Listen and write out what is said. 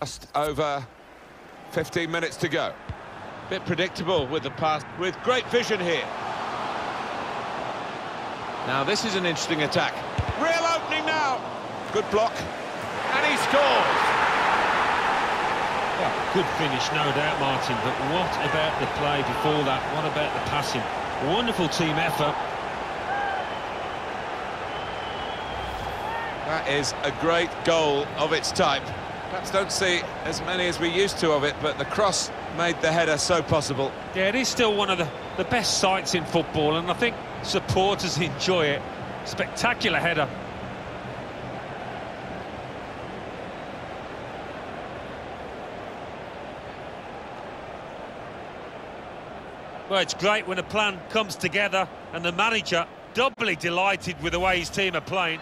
Just over 15 minutes to go. Bit predictable with the pass, with great vision here. Now this is an interesting attack. Real opening now. Good block. And he scores. Well, good finish, no doubt, Martin. But what about the play before that? What about the passing? Wonderful team effort. That is a great goal of its type. Perhaps don't see as many as we used to of it, but the cross made the header so possible. Yeah, it is still one of the, the best sights in football, and I think supporters enjoy it. Spectacular header. Well, it's great when a plan comes together and the manager doubly delighted with the way his team are playing.